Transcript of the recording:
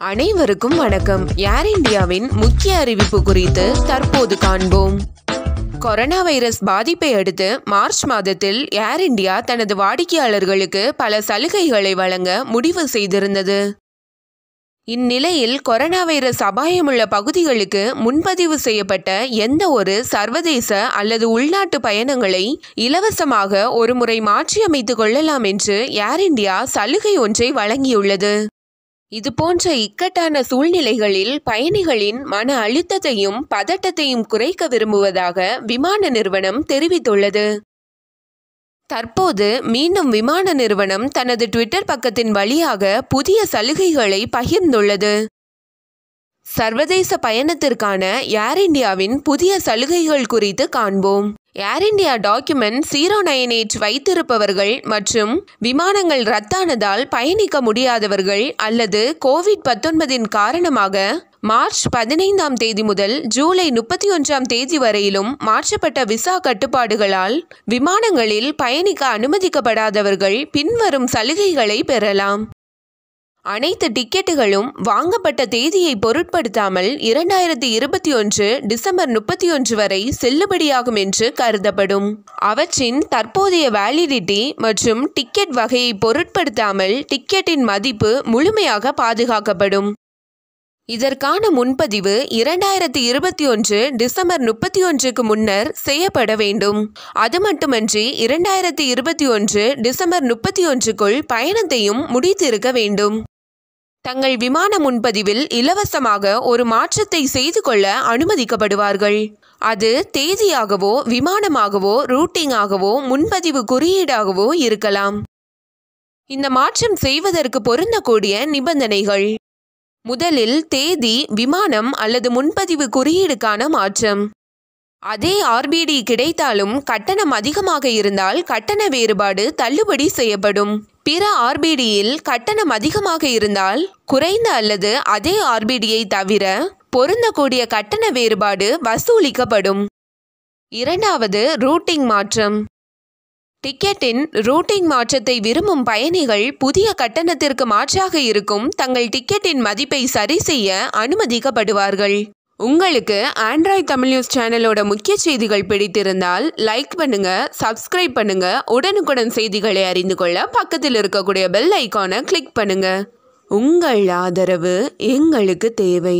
அனைவருக்கும் வணக்கம். ஏர் இந்தியாவின் முக்கிய அறிவிப்பு குறித்து தற்போது காண்போம். கொரோனா வைரஸ் பாதிப்பை அடுத்து மார்ச் மாதத்தில் ஏர் இந்தியா தனது வாடிக்கையாளர்களுக்கு பல சலுகைகளை வழங்க முடிவு செய்திருந்தது. இந்நிலையில் கொரோனா வைரஸ் அபாயமுள்ள பகுதிகளுக்கு முன்பதிவு செய்யப்பட்ட எந்த ஒரு சர்வதேச அல்லது உள்நாட்டு பயணங்களை இலவசமாக ஒருமுறை மாற்றியமைத்துக் கொள்ளலாம் என்று ஏர் இந்தியா சலுகை ஒன்றை வழங்கியுள்ளது. இதுபோன்ற இக்கட்டான சூழ்நிலைகளில் பயணிகளின் மன அழுத்தத்தையும் பதட்டத்தையும் குறைக்க விரும்புவதாக விமான நிறுவனம் தெரிவித்துள்ளது. தற்போது மீண்டும் விமான நிறுவனம் தனது ட்விட்டர் பக்கத்தின் வழியாக புதிய சலுகைகளை பகிர்ந்துள்ளது. சர்வதேச பயணத்திற்கான ஏர் இந்தியாவின் புதிய சலுகைகள் குறித்து காண்போம். Air India document zero nine eight வைத்திருப்பவர்கள் மற்றும் விமானங்கள் ரத்தானதால் பயணிக்க முடியாதவர்கள் அல்லது கோவிட் பத்தொன்பதின் காரணமாக மார்ச் பதினைந்தாம் தேதி முதல் ஜூலை முப்பத்தி ஒன்றாம் தேதி வரையிலும் மாற்றப்பட்ட விசா கட்டுப்பாடுகளால் விமானங்களில் பயணிக்க அனுமதிக்கப்படாதவர்கள் பின்வரும் சலுகைகளை பெறலாம். அனைத்து டிக்கெட்டுகளும் வாங்கப்பட்ட தேதியை பொருட்படுத்தாமல் இரண்டாயிரத்தி இருபத்தி ஒன்று டிசம்பர் முப்பத்தி ஒன்று வரை செல்லுபடியாகும் என்று கருதப்படும். அவற்றின் தற்போதைய வேலிடிட்டி மற்றும் டிக்கெட் வகையை பொருட்படுத்தாமல் டிக்கெட்டின் மதிப்பு முழுமையாக பாதுகாக்கப்படும். இதற்கான முன்பதிவு இரண்டாயிரத்தி இருபத்தி ஒன்று டிசம்பர் முப்பத்தி ஒன்றுக்கு முன்னர் செய்யப்பட வேண்டும். அது மட்டுமன்றி இரண்டாயிரத்தி இருபத்தி ஒன்று டிசம்பர் முப்பத்தி ஒன்றுக்குள் பயணத்தையும் முடித்திருக்க வேண்டும். தங்கள் விமான முன்பதிவில் இலவசமாக ஒரு மாற்றத்தை செய்து கொள்ள அனுமதிக்கப்படுவார்கள். அது தேதியாகவோ விமானமாகவோ ரூட்டிங்காகவோ முன்பதிவு குறியீடாகவோ இருக்கலாம். இந்த மாற்றம் செய்வதற்கு பொருந்தக்கூடிய நிபந்தனைகள். முதலில் தேதி விமானம் அல்லது முன்பதிவு குறியீடுக்கான மாற்றம். அதே ஆர்பிடி கிடைத்தாலும் கட்டணம் அதிகமாக இருந்தால் கட்டண வேறுபாடு தள்ளுபடி செய்யப்படும். பிற ஆர்பிடியில் கட்டணம் அதிகமாக இருந்தால் குறைந்த அல்லது அதே ஆர்பிடியை தவிர பொருந்தக்கூடிய கட்டண வேறுபாடு வசூலிக்கப்படும். இரண்டாவது ரூட்டிங் மாற்றம். டிக்கெட்டின் ரூட்டிங் மாற்றத்தை விரும்பும் பயணிகள் புதிய கட்டணத்திற்கு மாற்றாக இருக்கும் தங்கள் டிக்கெட்டின் மதிப்பை சரி செய்ய அனுமதிக்கப்படுவார்கள். உங்களுக்கு ஆண்ட்ராய்ட் தமிழ் நியூஸ் சேனலோட முக்கிய செய்திகள் பிடித்திருந்தால் லைக் பண்ணுங்க சப்ஸ்கிரைப் பண்ணுங்க உடனுக்குடன் செய்திகளை அறிந்து கொள்ள பக்கத்தில் இருக்கக்கூடிய பெல் ஐக்கானை கிளிக் பண்ணுங்க. உங்கள் ஆதரவு எங்களுக்கு தேவை.